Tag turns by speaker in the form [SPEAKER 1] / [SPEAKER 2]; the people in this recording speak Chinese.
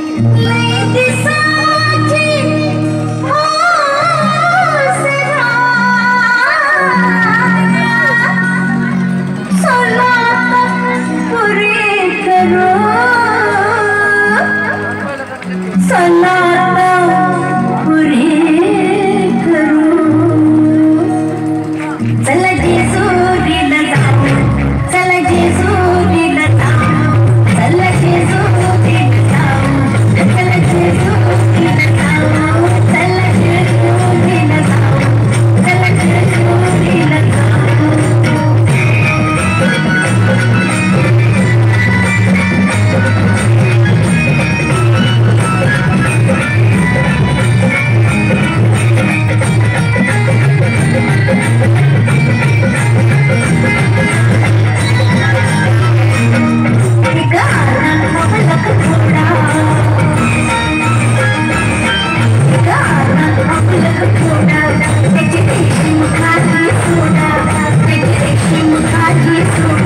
[SPEAKER 1] 美丽的。Thank you.